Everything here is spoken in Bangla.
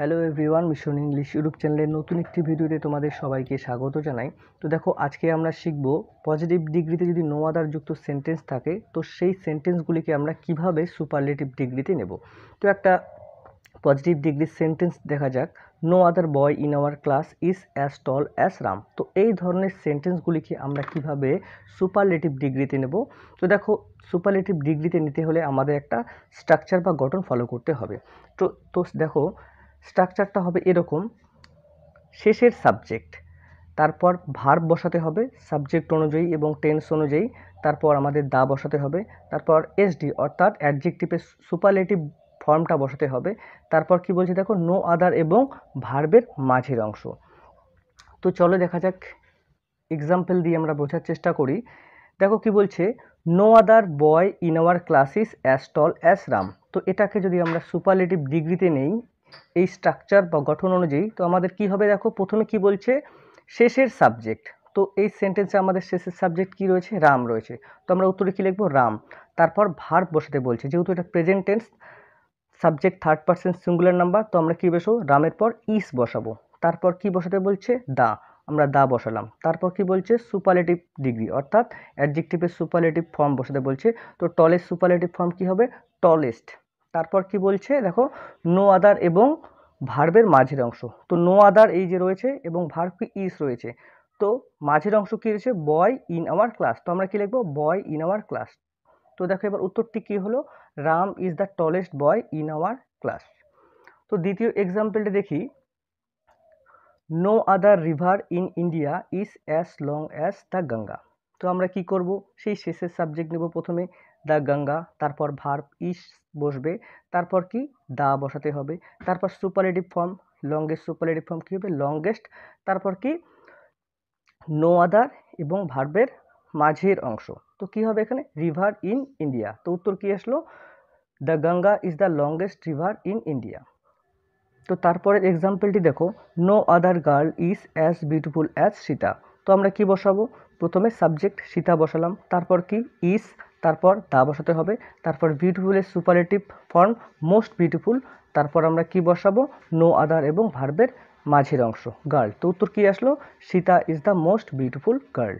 Hello everyone mission English YouTube চ্যানেলের নতুন একটি ভিডিওতে তোমাদের সবাইকে স্বাগত জানাই। তো দেখো, আজকে আমরা শিখব পজিটিভ ডিগ্রিতে যদি নো আদার যুক্ত সেন্টেন্স থাকে, তো সেই সেন্টেন্সগুলিকে আমরা কীভাবে সুপারলেটিভ ডিগ্রিতে নেব? তো একটা পজিটিভ ডিগ্রির সেন্টেন্স দেখা যাক। No other boy in our class is as tall as Ram তো এই ধরনের সেন্টেন্সগুলিকে আমরা কীভাবে সুপারলেটিভ ডিগ্রিতে নেব? তো দেখো সুপারলেটিভ ডিগ্রিতে নিতে হলে আমাদের একটা স্ট্রাকচার বা গঠন ফলো করতে হবে। তো তো দেখো স্ট্রাকচারটা হবে এরকম। শেষের সাবজেক্ট, তারপর ভার্ব বসাতে হবে সাবজেক্ট অনুযায়ী এবং টেন্স অনুযায়ী, তারপর আমাদের দা বসাতে হবে, তারপর এসডি অর্থাৎ অ্যাডজেক্টিভের সুপারলেটিভ ফর্মটা বসাতে হবে, তারপর কি বলছে দেখো নো আদার এবং ভার্বের মাঝের অংশ। তো চলো দেখা যাক এক্সাম্পল দিয়ে আমরা বোঝার চেষ্টা করি। দেখো কি বলছে no other boy in our classes as tall as Ram তো এটাকে যদি আমরা সুপারলেটিভ ডিগ্রিতে নেই এই স্ট্রাকচার বা গঠন অনুযায়ী, তো আমাদের কি হবে দেখো? প্রথমে কি বলছে? শেষের সাবজেক্ট তো এই সেন্টেন্সে আমাদের শেষের সাবজেক্ট কি রয়েছে? রাম রয়েছে। তো আমরা উত্তরে কি লিখব? রাম। তারপর ভার্ব বসাতে বলছে। যেহেতু এটা present tense subject third person singular number তো আমরা কি বসবো? রামের পর ইস বসাবো। তারপর কি বসাতে বলছে? দা। আমরা দা বসালাম। তারপর কি বলছে? সুপারলেটিভ ডিগ্রি অর্থাৎ অ্যাডজেক্টিভের সুপারলেটিভ ফর্ম বসাতে বলছে। তো টলেস্ট সুপারলেটিভ ফর্ম কি হবে? টলেস্ট তারপর কি বলছে? দেখো নো আদার এবং ভার্বের মাঝের অংশ। তো নো আদার এই যে রয়েছে এবং ভার্ব কি ইস রয়েছে। তো মাঝের অংশ কী রয়েছে? বয় ইন আওয়ার ক্লাস তো আমরা কি লিখব? বয় ইন আওয়ার ক্লাস তো দেখো এবার উত্তরটি কী হলো? Ram is the tallest boy in our class তো দ্বিতীয় এক্সাম্পলটা দেখি। No other river in India is as long as the Ganga তো আমরা কি করব? সেই শেষের সাবজেক্ট নেব প্রথমে। দ্য গঙ্গা, তারপর ভার্ব ইস বসবে, তারপর কি? দা বসাতে হবে, তারপর superlative form, longest superlative form কী হবে? লংগেস্ট, তারপর কি? নো আদার এবং ভার্বের মাঝের অংশ। তো কি হবে এখানে? River in India. তো উত্তর কি আসলো? The Ganga is the longest river in India. তো তারপরের এক্সাম্পলটি দেখো। No other girl is as beautiful as Sita. তো আমরা কি বসাবো? প্রথমে সাবজেক্ট সীতা বসালাম, তারপর কি? ইস তারপর দা বসাতে হবে। তারপর বিউটিফুলের সুপারেটিভ ফর্ম মোস্ট বিউটিফুল তারপর আমরা কি বসাবো? নো আদার এবং ভার্বের মাঝের অংশ। গার্ল তো উত্তর কি আসলো? Sita is the most beautiful girl